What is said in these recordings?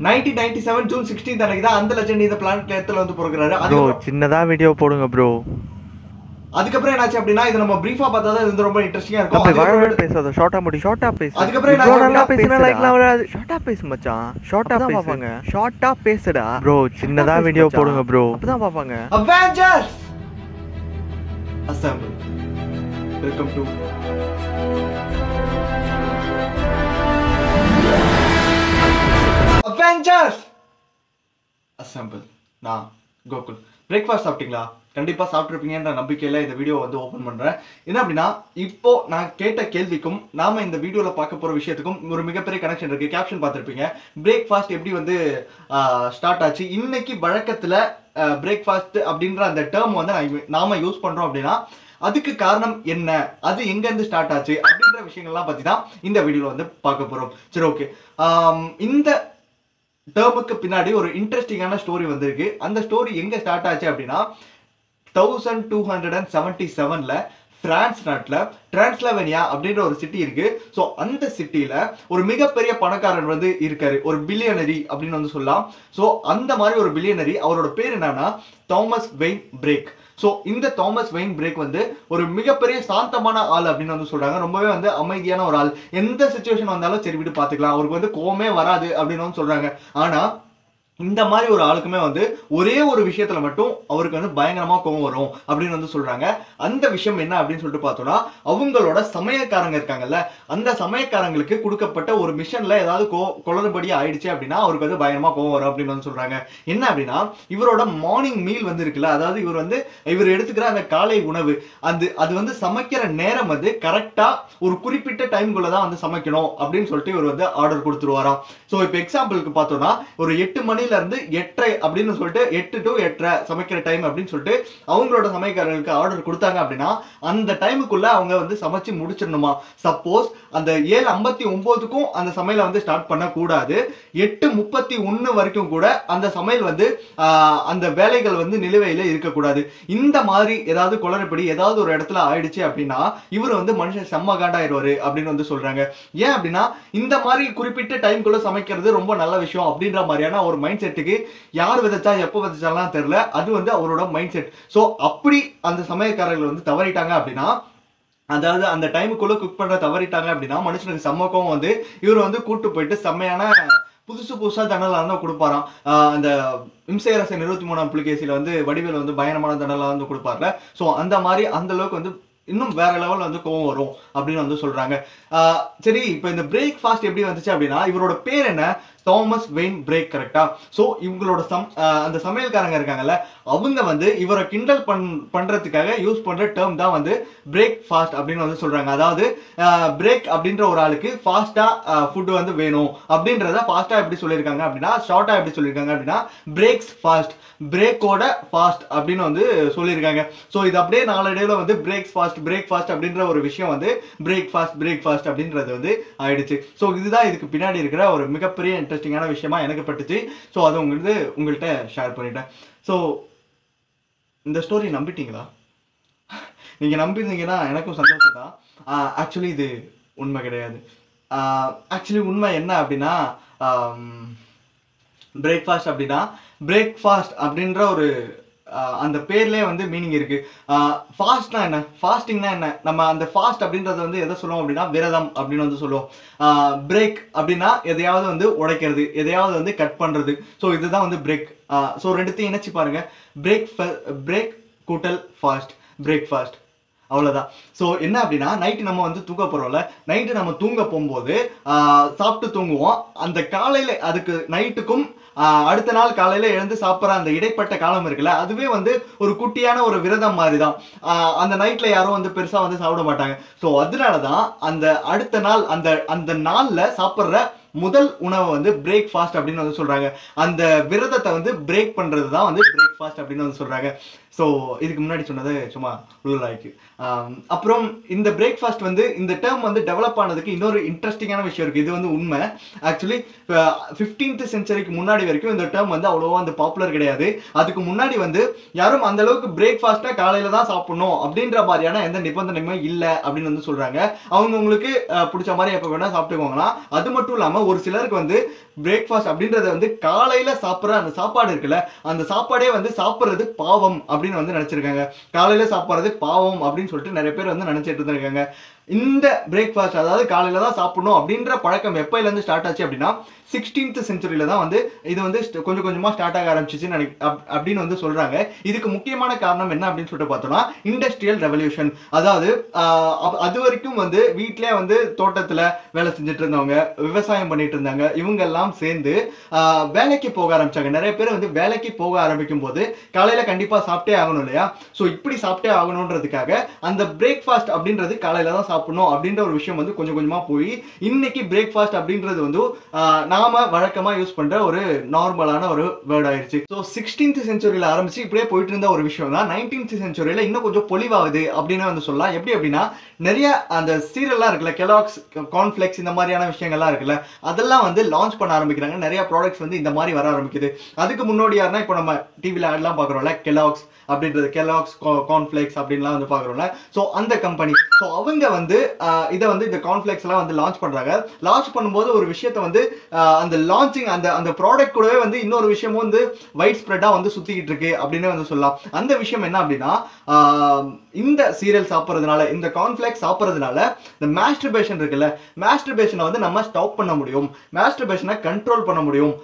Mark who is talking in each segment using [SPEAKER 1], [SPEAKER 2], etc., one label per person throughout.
[SPEAKER 1] Nineteen ninety seven June sixteen அன்னைக்கு தான் அந்த லெஜண்ட் இந்த பிளானட் இடத்துல வந்து பிறகுறாரு அதுக்கப்புறம்
[SPEAKER 2] சின்னதா வீடியோ போடுங்க ப்ரோ
[SPEAKER 1] அதுக்கப்புறம் என்னாச்சு அப்படின்னா இது நம்ம பிரீஃபா பார்த்தா தான் இது ரொம்ப இன்ட்ரெஸ்டிங்கா இருக்கும்
[SPEAKER 2] அப்படி வாழ
[SPEAKER 1] அதுக்கப்புறம்
[SPEAKER 2] பேசாத ஷார்ட்டா முடி ஷார்ட்டா பேசு
[SPEAKER 1] அதுக்கப்புறம் என்ன
[SPEAKER 2] நல்லா பேசினா. லைக்லாம் வராது ஷார்ட்டா பேசு மச்சான் ஷார்ட்டா பேசு
[SPEAKER 3] பாப்பாங்க.
[SPEAKER 2] ஷார்ட்டா பேசுடா ப்ரோ சின்னதா வீடியோ. போடுங்க ப்ரோ
[SPEAKER 3] அப்பதான் பாப்பாங்க!
[SPEAKER 1] Assemble. Welcome to Avengers! Assemble நான் கோகுல் பிரேக்ஃபாஸ்ட் சாப்பிட்டீங்களா? கண்டிப்பா சாப்பிட்ருப்பீங்கன்ற நம்பிக்கையில் இந்த வீடியோ வந்து ஓப்பன் பண்றேன். என்ன அப்படின்னா இப்போ நான் கேட்ட கேள்விக்கும் நாம இந்த வீடியோவில் பார்க்க போற விஷயத்துக்கும் ஒரு மிகப்பெரிய கனெக்ஷன் இருக்கு. கேப்ஷன் பார்த்துருப்பீங்க. பிரேக்ஃபாஸ்ட் எப்படி வந்து ஸ்டார்ட் ஆச்சு? இன்னைக்கு வழக்கத்தில் பிரேக்ஃபாஸ்ட் அப்படின்ற அந்த டேர்ம் வந்து நாம யூஸ் பண்ணுறோம் அப்படின்னா அதுக்கு காரணம் என்ன? அது எங்கேருந்து ஸ்டார்ட் ஆச்சு? அப்படின்ற விஷயங்கள்லாம் பற்றி தான் இந்த வீடியோவில் வந்து பார்க்க போகிறோம் சரி ஓகே இந்த டேர்முக்கு பின்னாடி ஒரு இன்ட்ரெஸ்டிங்கான ஸ்டோரி வந்திருக்கு. அந்த ஸ்டோரி எங்கே ஸ்டார்ட் ஆச்சு அப்படின்னா thousand two hundred and seventy செவன்ல பிரான்ஸ் நாட்டில் டிரான்ஸ்லவேனியா அப்படின்ற ஒரு சிட்டி இருக்கு. ஸோ அந்த சிட்டியில் ஒரு மிகப்பெரிய பணக்காரன் வந்து இருக்காரு. ஒரு பில்லியனரி அப்படின்னு வந்து சொல்லலாம். ஸோ அந்த மாதிரி ஒரு பில்லியனரி அவரோட பேர் என்னன்னா தாமஸ் வெயின் பிரேக் ஸோ இந்த தாமஸ் வெயின் பிரேக் வந்து ஒரு மிகப்பெரிய சாந்தமான ஆள் அப்படின்னு வந்து சொல்றாங்க. ரொம்பவே வந்து அமைதியான ஒரு ஆள். எந்த சுச்சுவேஷன் வந்தாலும் சரி விட்டு பார்த்துக்கலாம். அவருக்கு வந்து கோவமே வராது அப்படின்னு வந்து சொல்றாங்க. ஆனா இந்த மாதிரி ஒரு ஆளுக்குமே வந்து ஒரே ஒரு விஷயத்துல மட்டும் அவருக்கு வந்து பயங்கரமா கோவம் வரும் அப்படின்னு வந்து சொல்றாங்க. அந்த விஷயம் என்ன அப்படின்னு சொல்லிட்டு பார்த்தோம்னா அவங்களோட சமயக்காரங்க இருக்காங்கல்ல அந்த சமயக்காரங்களுக்கு கொடுக்கப்பட்ட ஒரு மிஷன்ல ஏதாவது கோ குளறுபடி ஆயிடுச்சு அப்படின்னா அவருக்கு வந்து பயங்கரமா கோவம் வரும் அப்படின்னு வந்து சொல்றாங்க. என்ன அப்படின்னா இவரோட மார்னிங் மீல் வந்து இருக்குல்ல அதாவது இவர் வந்து இவர் எடுத்துக்கிற அந்த காலை உணவு அது அது வந்து சமைக்கிற நேரம் வந்து கரெக்டா ஒரு குறிப்பிட்ட டைம்குள்ள தான் வந்து சமைக்கணும் அப்படின்னு சொல்லிட்டு இவர் வந்து ஆர்டர் கொடுத்துருவாராம். ஸோ இப்போ எக்ஸாம்பிளுக்கு பார்த்தோம்னா ஒரு எட்டு மணி மணில இருந்து எட்டரை அப்படின்னு சொல்லிட்டு எட்டு டு எட்டரை சமைக்கிற டைம் அப்படின்னு சொல்லிட்டு அவங்களோட சமையக்காரர்களுக்கு ஆர்டர் கொடுத்தாங்க அப்படின்னா அந்த டைமுக்குள்ள அவங்க வந்து சமைச்சு முடிச்சிடணுமா? சப்போஸ் அந்த ஏழு ஐம்பத்தி ஒன்பதுக்கும் அந்த சமையலை வந்து ஸ்டார்ட் பண்ணக்கூடாது. எட்டு முப்பத்தி ஒன்று வரைக்கும் கூட அந்த சமையல் வந்து ஆஹ், அந்த வேலைகள் வந்து நிலுவையில இருக்கக்கூடாது. இந்த மாதிரி ஏதாவது குளறுபடி ஏதாவது ஒரு இடத்துல ஆயிடுச்சு அப்படின்னா இவர் வந்து மனுஷன் செம்ம காண்டாயிடுவாரு அப்படின்னு வந்து சொல்றாங்க. ஏன் அப்படின்னா இந்த மாதிரி குறிப்பிட்ட டைம்குள்ள சமைக்கிறது ரொம்ப நல்ல விஷயம் அப்படின்ற மாதிரியான ஒரு மைண்ட் செட்டுக்கு யார் விதைச்சா எப்போ விதைச்சாலாம் தெரியல. அது வந்து அவரோட மைண்ட் செட் ஸோ அப்படி அந்த சமயக்காரர்கள் வந்து தவறிட்டாங்க அப்படின்னா அதாவது அந்த டைமுக்குள்ள குக் பண்ற தவறிட்டாங்க அப்படின்னா மனுஷனுக்கு செம்மக்கம் வந்து இவர் வந்து கூட்டு போயிட்டு செம்மையான புதுசு புதுசா தண்டலாம் தான் கொடுப்பாராம். ஆஹ் அந்த இம்சையரசன் இருபத்தி மூணாம் புலிகேசியில வந்து வடிவேல் வந்து பயங்கரமான தண்டலாம் வந்து கொடுப்பார்ல. ஸோ அந்த மாதிரி அந்த அளவுக்கு வந்து இன்னும் வேற லெவல்ல வந்து கோவம் வரும் அப்படின்னு வந்து சொல்றாங்க. ஆஹ் சரி இப்போ இந்த பிரேக் ஃபாஸ்ட் எப்படி வந்துச்சு அப்படின்னா இவரோட பேர் என்ன? தாமஸ் வெயின் பிரேக் கரெக்டா ஸோ இவங்களோட சம் அந்த சமையல்காரங்க இருக்காங்கல்ல அவங்க வந்து இவரை கிண்டல் பண் பண்ணுறதுக்காக யூஸ் பண்ணுற டேர்ம் தான் வந்து பிரேக் ஃபாஸ்ட் அப்படின்னு வந்து சொல்கிறாங்க அதாவது பிரேக் அப்படின்ற ஒரு ஆளுக்கு ஃபாஸ்ட்டாக ஃபுட் வந்து வேணும். அப்படின்றத ஃபாஸ்ட்டாக எப்படி சொல்லியிருக்காங்க அப்படின்னா ஷார்ட்டாக எப்படி சொல்லியிருக்காங்க அப்படின்னா பிரேக்ஸ் ஃபாஸ்ட் பிரேக்கோட ஃபாஸ்ட் அப்படின்னு வந்து சொல்லியிருக்காங்க. ஸோ இது அப்படியே நாளடைவில் வந்து பிரேக் ஃபாஸ்ட் பிரேக் ஃபாஸ்ட் அப்படின்ற ஒரு விஷயம் வந்து பிரேக் ஃபாஸ்ட் பிரேக் ஃபாஸ்ட் அப்படின்றது வந்து ஆயிடுச்சு. ஸோ இதுதான் இதுக்கு பின்னாடி இருக்கிற ஒரு மிகப்பெரிய இன்ட்ரெஸ்டிங்கான விஷயமா எனக்கு பட்டுச்சு. ஸோ அது உங்களுக்கு உங்கள்கிட்ட ஷேர் பண்ணிட்டேன். ஸோ இந்த ஸ்டோரி நம்பிட்டீங்களா? நீங்கள் நம்பியிருந்தீங்கன்னா எனக்கும் சந்தோஷம் தான் ஆக்சுவலி இது உண்மை கிடையாது. ஆக்சுவலி உண்மை என்ன அப்படின்னா பிரேக்ஃபாஸ்ட் அப்படின்னா பிரேக்ஃபாஸ்ட் அப்படின்ற ஒரு அந்த பேர்லேயே வந்து மீனிங் இருக்கு. ஃபாஸ்ட்னா என்ன? ஃபாஸ்டிங்னா என்ன? நம்ம அந்த ஃபாஸ்ட் அப்படின்றத வந்து எதை சொல்லுவோம் அப்படின்னா விரதம் அப்படின்னு வந்து சொல்லுவோம். பிரேக் அப்படின்னா எதையாவது வந்து உடைக்கிறது எதையாவது வந்து கட் பண்ணுறது ஸோ இதுதான் வந்து பிரேக் ஸோ ரெண்டுத்தையும் இணைச்சு பாருங்க. பிரேக் பிரேக் கூட்டல் ஃபாஸ்ட் பிரேக்ஃபாஸ்ட் அவ்வளோதான் ஸோ என்ன அப்படின்னா நைட்டு நம்ம வந்து தூங்க போகிறோம்ல நைட்டு நம்ம தூங்க போகும்போது சாப்பிட்டு தூங்குவோம். அந்த காலையில் அதுக்கு நைட்டுக்கும் அடுத்த நாள் காலையில் எழுந்து சாப்பிட்ற அந்த இடைப்பட்ட காலம் இருக்குல்ல அதுவே வந்து ஒரு குட்டியான ஒரு விரதம் மாதிரி தான் அந்த நைட்ல யாரும் வந்து பெருசாக வந்து சாப்பிட மாட்டாங்க. ஸோ அதனால தான் அந்த அடுத்த நாள் அந்த அந்த நாள்ல சாப்பிட்ற முதல் உணவை வந்து பிரேக் ஃபாஸ்ட் அப்படின்னு வந்து சொல்றாங்க. அந்த விரதத்தை வந்து பிரேக் பண்ணுறது தான் வந்து பிரேக் ஃபாஸ்ட் அப்படின்னு வந்து சொல்றாங்க. ஸோ இதுக்கு முன்னாடி சொன்னது சும்மா உள்ளாய்க்கு அப்புறம் இந்த பிரேக்ஃபாஸ்ட் வந்து இந்த டேர்ம் வந்து டெவலப் ஆனதுக்கு இன்னொரு இன்ட்ரெஸ்டிங்கான விஷயம் இருக்கு. இது வந்து உண்மை. ஆக்சுவலி ஃபிஃப்டீன்த் சென்ச்சுரிக்கு முன்னாடி வரைக்கும் இந்த டேர்ம் வந்து அவ்வளோவா வந்து பாப்புலர் கிடையாது. அதுக்கு முன்னாடி வந்து யாரும் அந்த அளவுக்கு பிரேக்ஃபாஸ்ட்டாக காலையில் தான் சாப்பிடணும் அப்படின்ற மாதிரியான எந்த நிபந்தனையுமே இல்லை அப்படின்னு வந்து சொல்றாங்க. அவங்க உங்களுக்கு பிடிச்ச மாதிரி எப்போ வேணா சாப்பிட்டுக்கோங்களாம். அது மட்டும் இல்லாம ஒரு சிலருக்கு வந்து பிரேக்ஃபாஸ்ட் அப்படின்றத வந்து காலையில சாப்பிட்ற அந்த சாப்பாடு இருக்குல்ல அந்த சாப்பாடே வந்து சாப்பிட்றது பாவம் அப்படின்னு வந்து நினைச்சிருக்காங்க. காலையில சாப்பிட்றது பாவம் அப்படின்னு சொல்லிட்டு நிறைய பேர் வந்து நினைச்சிட்டு இருந்திருக்காங்க. இந்த பிரேக்ஃபாஸ்ட் அதாவது காலையில் தான் சாப்பிடணும் அப்படின்ற பழக்கம் எப்பையிலேருந்து ஸ்டார்ட் ஆச்சு அப்படின்னா சிக்ஸ்டீன்த் செஞ்சுரியில தான் வந்து இது வந்து கொஞ்சம் கொஞ்சமாக ஸ்டார்ட் ஆக ஆரம்பிச்சிச்சுன்னு நினை அப்படின்னு வந்து சொல்கிறாங்க இதுக்கு முக்கியமான காரணம் என்ன அப்படின்னு சொல்லிட்டு பார்த்தோம்னா இண்டஸ்ட்ரியல் ரெவல்யூஷன் அதாவது அது வரைக்கும் வந்து வீட்டிலே வந்து தோட்டத்தில் வேலை செஞ்சுட்டு இருந்தவங்க விவசாயம் பண்ணிட்டு இருந்தாங்க இவங்கெல்லாம் சேர்ந்து வேலைக்கு போக ஆரம்பிச்சாங்க. நிறைய பேர் வந்து வேலைக்கு போக ஆரம்பிக்கும் போது காலையில் கண்டிப்பாக சாப்பிட்டே ஆகணும் இல்லையா? ஸோ இப்படி சாப்பிட்டே ஆகணுன்றதுக்காக அந்த பிரேக்ஃபாஸ்ட் அப்படின்றது காலையில் தான் சாப்பிடணும் அப்படின்ற ஒரு விஷயம் வந்து கொஞ்சம் கொஞ்சமா போய் இன்னைக்கு பிரேக்ஃபாஸ்ட் அப்படின்றது வந்து ஆஹ், நாம வழக்கமா யூஸ் பண்ற ஒரு நார்மலான ஒரு வேர்ட் ஆயிருச்சு. ஸோ சிக்ஸ்டீன்த் செஞ்சுரியில ஆரம்பிச்சு இப்படியே போயிட்டு இருந்த ஒரு விஷயம் தான் நைன்டீன்த் செஞ்சுரியில இன்னும் கொஞ்சம் பொலிவாகுது அப்படின்னு வந்து சொல்லலாம். எப்படி அப்படின்னா நிறைய அந்த சீரியல்லாம் இருக்குல்ல கெலாக்ஸ் கார்ன்ஃபிளெக்ஸ் இந்த மாதிரியான விஷயங்கள்லாம் இருக்குல்ல அதெல்லாம் வந்து லான்ச் பண்ண ஆரம்பிக்கிறாங்க. நிறைய ப்ராடக்ட்ஸ் வந்து இந்த மாதிரி வர ஆரம்பிக்குது. அதுக்கு முன்னோடியாருன்னா இப்போ நம்ம டிவியில் ஆட்லாம் பார்க்குறோம்ல கெலாக்ஸ் அப்படின்றது கெலாக்ஸ் கார்ன்ஃபிளெக்ஸ் அப்படின்லாம் வந்து பார்க்குறோம்ல. ஸோ அந்த கம்பெனி ஸோ அவங்க வந்து இதை வந்து இந்த கார்ன்ஃபிளெக்ஸ் எல்லாம் வந்து லான்ச் பண்றாங்க. லான்ச் பண்ணும்போது ஒரு விஷயத்த வந்து அந்த லான்ச்சிங் அந்த அந்த ப்ராடக்ட் கூடவே வந்து இன்னொரு விஷயமும் வந்து வைட் ஸ்ப்ரெட்டாக வந்து சுத்திக்கிட்டு இருக்கு அப்படின்னு வந்து சொல்லலாம். அந்த விஷயம் என்ன அப்படின்னா இந்த சீரியல் சாப்பிட்றதுனால இந்த கார்ன்ஃபிளெக்ஸ் சாப்பிட்றதுனால இந்த மாஸ்டர்பேஷன் இருக்குல்ல மாஸ்டர்பேஷனை வந்து நம்ம ஸ்டாப் பண்ண முடியும். மாஸ்டர்பேஷனை கண்ட்ரோல் பண்ண முடியும்.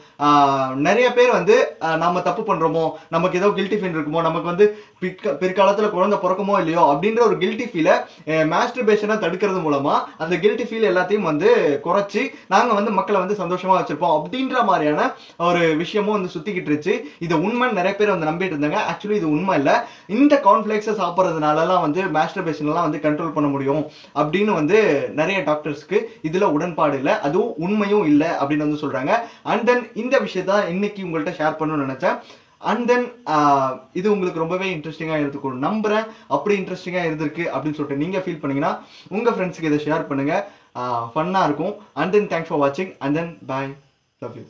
[SPEAKER 1] நிறைய பேர் வந்து நம்ம தப்பு பண்ணுறோமோ நமக்கு ஏதோ கில்ட்டி ஃபீல் இருக்குமோ நமக்கு வந்து பிற்க பிற்காலத்தில் குழந்தை பிறக்குமோ இல்லையோ அப்படின்ற ஒரு கில்ட்டி ஃபீலை மாஸ்டர்பேஷனை தடுக்கிறது மூலமாக அந்த கில்ட்டி ஃபீல் எல்லாத்தையும் வந்து குறைச்சி நாங்க வந்து மக்களை வந்து சந்தோஷமா வச்சுருப்போம். அப்படின்ற மாதிரியான ஒரு விஷயமும் வந்து சுற்றிக்கிட்டு இருந்துச்சு இது உண்மைன்னு நிறைய பேர் வந்து நம்பிட்டு இருந்தாங்க. ஆக்சுவலி இது உண்மை இல்லை. இந்த கான்ஃப்ளெக்ஸை சாப்பிட்றதுனாலலாம் வந்து மாஸ்டர்பேஷன்லாம் வந்து கண்ட்ரோல் பண்ண முடியும் அப்படின்னு வந்து நிறைய டாக்டர்ஸ்க்கு இதுல உடன்பாடு இல்லை. அதுவும் உண்மையும் இல்லை அப்படின்னு வந்து சொல்றாங்க. அண்ட் தென் இந்த விஷயத்த இன்னைக்கு உங்கள்கிட்ட ஷேர் பண்ணணும்னு நினைச்சேன். அண்ட் தென் இது உங்களுக்கு ரொம்பவே இன்ட்ரெஸ்டிங்காக இருந்துக்கும் நம்புறேன். அப்படி இன்ட்ரெஸ்டிங்காக இருந்திருக்கு அப்படின்னு சொல்லிட்டு நீங்கள் ஃபீல் பண்ணீங்கன்னா உங்கள் ஃப்ரெண்ட்ஸுக்கு இதை ஷேர் பண்ணுங்கள் ஃபன்னாக இருக்கும். அண்ட் தென் தேங்க்ஸ் ஃபார் வாட்சிங் and then bye love you